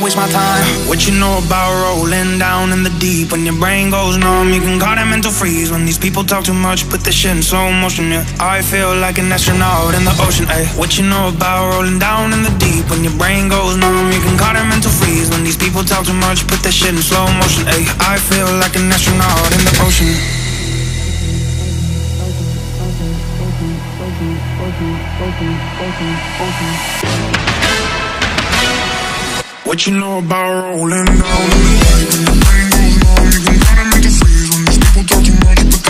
waste my time. What you know about rolling down in the deep? When your brain goes numb, you can call it mental freeze. When these people talk too much, put this shit in slow motion. Yeah, I feel like an astronaut in the ocean. Ay, what you know about rolling down in the deep? When your brain goes numb, you can call it mental freeze. When these people talk too much, put this shit in slow motion. Ay, I feel like an astronaut in the ocean. What you know about rolling down